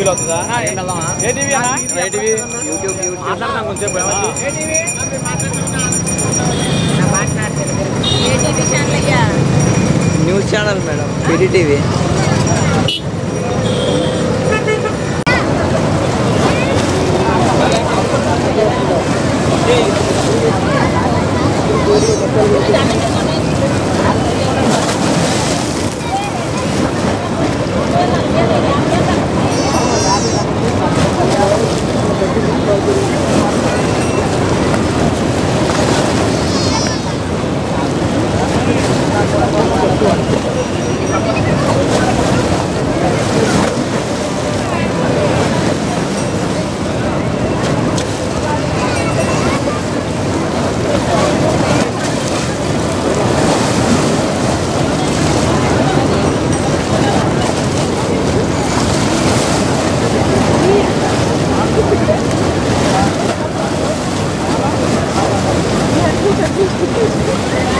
టీవీలో వస్తుందా? ఏ టీవీ అన్నా? A TV? యూట్యూబ్ కొంచెం ఏటీవీ ఛానల్ అయ్యా. న్యూస్ ఛానల్ మేడం టీవీ ఈ